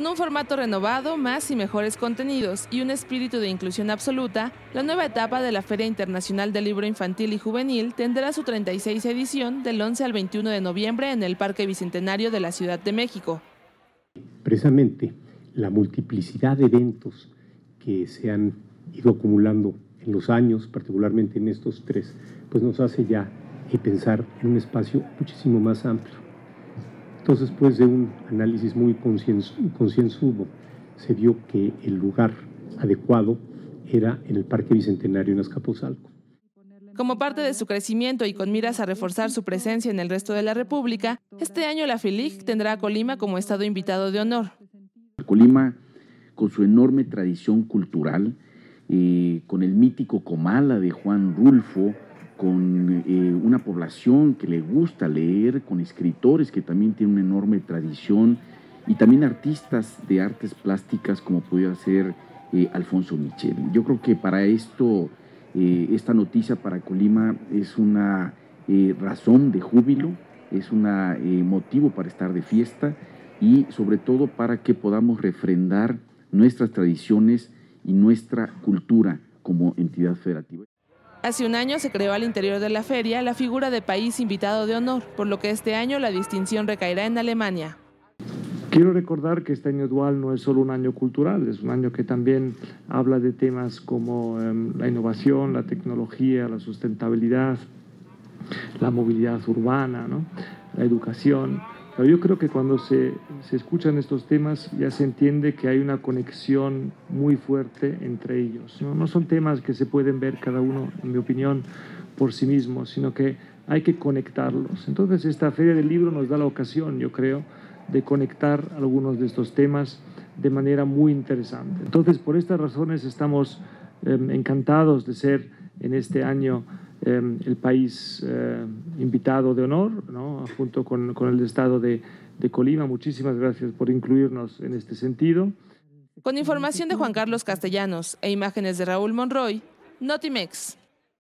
Con un formato renovado, más y mejores contenidos y un espíritu de inclusión absoluta, la nueva etapa de la Feria Internacional del Libro Infantil y Juvenil tendrá su 36 edición del 11 al 21 de noviembre en el Parque Bicentenario de la Ciudad de México. Precisamente la multiplicidad de eventos que se han ido acumulando en los años, particularmente en estos tres, pues nos hace ya pensar en un espacio muchísimo más amplio entonces, después de un análisis muy concienzudo, se vio que el lugar adecuado era en el Parque Bicentenario en Azcapotzalco. Como parte de su crecimiento y con miras a reforzar su presencia en el resto de la República, este año la FILIC tendrá a Colima como estado invitado de honor. Colima, con su enorme tradición cultural, eh, con el mítico Comala de Juan Rulfo, con eh, una población que le gusta leer, con escritores que también tienen una enorme tradición y también artistas de artes plásticas como pudiera ser eh, Alfonso Michel. Yo creo que para esto, eh, esta noticia para Colima es una razón de júbilo, es un motivo para estar de fiesta y sobre todo para que podamos refrendar nuestras tradiciones y nuestra cultura como entidad federativa. Hace un año se creó al interior de la feria la figura de país invitado de honor, por lo que este año la distinción recaerá en Alemania. Quiero recordar que este año dual no es solo un año cultural, es un año que también habla de temas como em, la innovación, la tecnología, la sustentabilidad, la movilidad urbana, la educación. Pero yo creo que cuando se, se, escuchan estos temas ya se entiende que hay una conexión muy fuerte entre ellos. ¿no? son temas que se pueden ver cada uno, en mi opinión, por sí mismos, sino que hay que conectarlos. Entonces esta Feria del Libro nos da la ocasión, yo creo, de conectar algunos de estos temas de manera muy interesante. Entonces, por estas razones estamos eh, encantados de ser en este año Em, el país eh, invitado de honor, junto con, el Estado de Colima. Muchísimas gracias por incluirnos en este sentido. Con información de Juan Carlos Castellanos e imágenes de Raúl Monroy, Notimex.